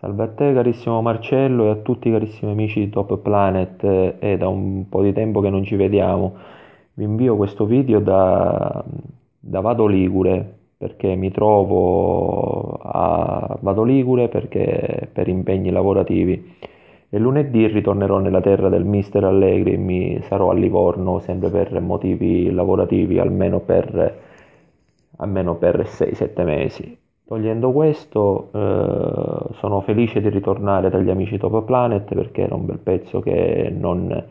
Salve a te carissimo Marcello e a tutti i carissimi amici di Top Planet, è eh, da un po' di tempo che non ci vediamo. Vi invio questo video da, da Vado Ligure perché mi trovo a Vado Ligure perché, per impegni lavorativi e lunedì ritornerò nella terra del mister Allegri e mi sarò a Livorno sempre per motivi lavorativi almeno per, almeno per 6-7 mesi. Togliendo questo, eh, sono felice di ritornare dagli amici Top Planet perché era un bel pezzo che non,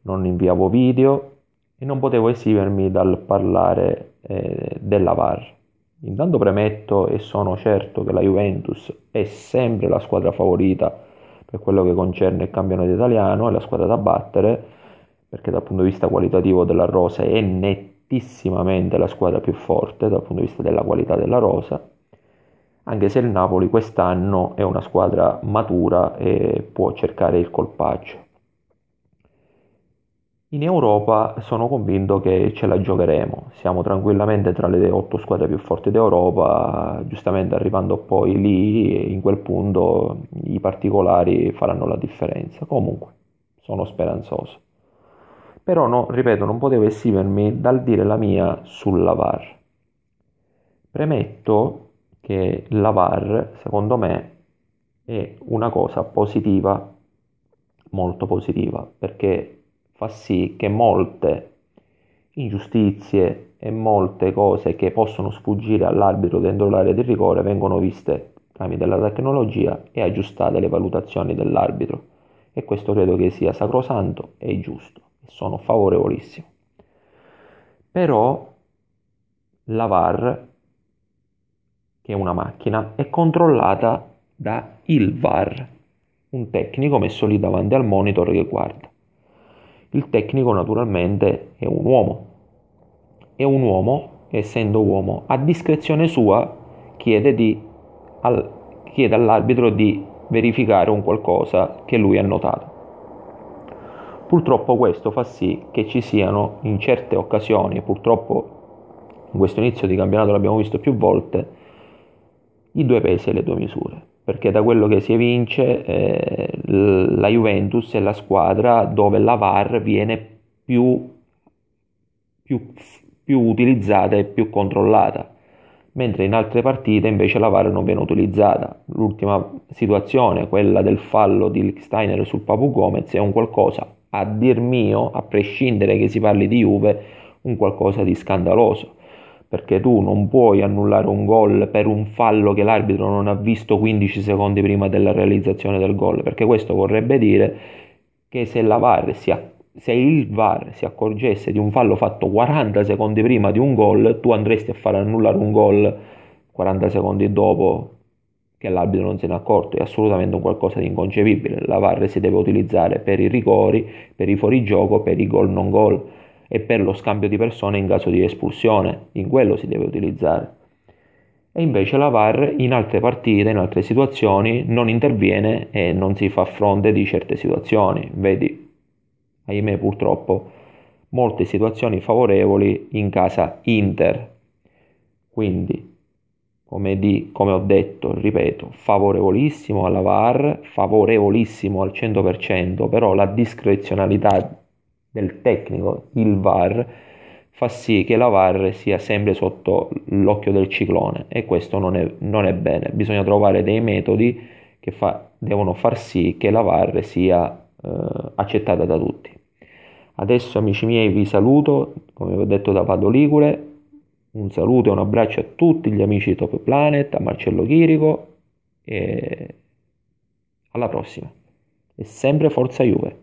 non inviavo video e non potevo esimermi dal parlare eh, della VAR. Intanto premetto e sono certo che la Juventus è sempre la squadra favorita per quello che concerne il campionato italiano, è la squadra da battere perché dal punto di vista qualitativo della rosa è nettissimamente la squadra più forte dal punto di vista della qualità della rosa anche se il Napoli quest'anno è una squadra matura e può cercare il colpaccio. In Europa sono convinto che ce la giocheremo, siamo tranquillamente tra le otto squadre più forti d'Europa, giustamente arrivando poi lì, in quel punto i particolari faranno la differenza. Comunque, sono speranzoso. Però, no, ripeto, non potevo esimermi dal dire la mia sulla VAR. Premetto che la VAR, secondo me, è una cosa positiva, molto positiva, perché fa sì che molte ingiustizie e molte cose che possono sfuggire all'arbitro dentro l'area di rigore vengono viste tramite la tecnologia e aggiustate le valutazioni dell'arbitro e questo credo che sia sacrosanto e giusto e sono favorevolissimo. Però la VAR che è una macchina, è controllata da il VAR, un tecnico messo lì davanti al monitor che guarda. Il tecnico naturalmente è un uomo. E un uomo, essendo uomo, a discrezione sua chiede, di, al, chiede all'arbitro di verificare un qualcosa che lui ha notato. Purtroppo questo fa sì che ci siano in certe occasioni, purtroppo in questo inizio di campionato l'abbiamo visto più volte, i due pesi e le due misure, perché da quello che si evince eh, la Juventus è la squadra dove la VAR viene più, più, più utilizzata e più controllata, mentre in altre partite invece la VAR non viene utilizzata. L'ultima situazione, quella del fallo di Lichsteiner sul Papu Gomez, è un qualcosa, a dir mio, a prescindere che si parli di Juve, un qualcosa di scandaloso perché tu non puoi annullare un gol per un fallo che l'arbitro non ha visto 15 secondi prima della realizzazione del gol, perché questo vorrebbe dire che se, VAR si, se il VAR si accorgesse di un fallo fatto 40 secondi prima di un gol, tu andresti a fare annullare un gol 40 secondi dopo che l'arbitro non se ne è accorto, è assolutamente un qualcosa di inconcepibile. La VAR si deve utilizzare per i rigori, per i fuorigioco, per i gol non gol e per lo scambio di persone in caso di espulsione, in quello si deve utilizzare. E invece la VAR in altre partite, in altre situazioni, non interviene e non si fa fronte di certe situazioni. Vedi, ahimè purtroppo, molte situazioni favorevoli in casa Inter. Quindi, come, di, come ho detto, ripeto, favorevolissimo alla VAR, favorevolissimo al 100%, però la discrezionalità del tecnico, il VAR, fa sì che la VAR sia sempre sotto l'occhio del ciclone e questo non è, non è bene. Bisogna trovare dei metodi che fa, devono far sì che la VAR sia eh, accettata da tutti. Adesso amici miei vi saluto, come vi ho detto da Vado Ligure, un saluto e un abbraccio a tutti gli amici di Top Planet, a Marcello Chirico e alla prossima. E sempre Forza Juve.